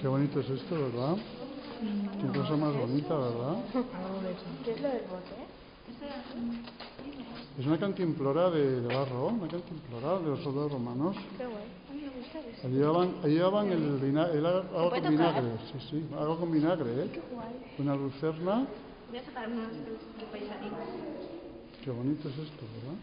Qué bonito es esto, ¿verdad? Qué cosa más bonita, ¿verdad? ¿Qué es lo del bote? Es una cantimplora de, de barro, una cantimplora de los soldados romanos. Qué guay. A mí me gusta eso. Llevaban, el, vina- el agua con vinagre, sí, sí, agua con vinagre, ¿eh? Qué guay. Una lucerna. Voy a sacar unas de. Qué bonito es esto, ¿verdad?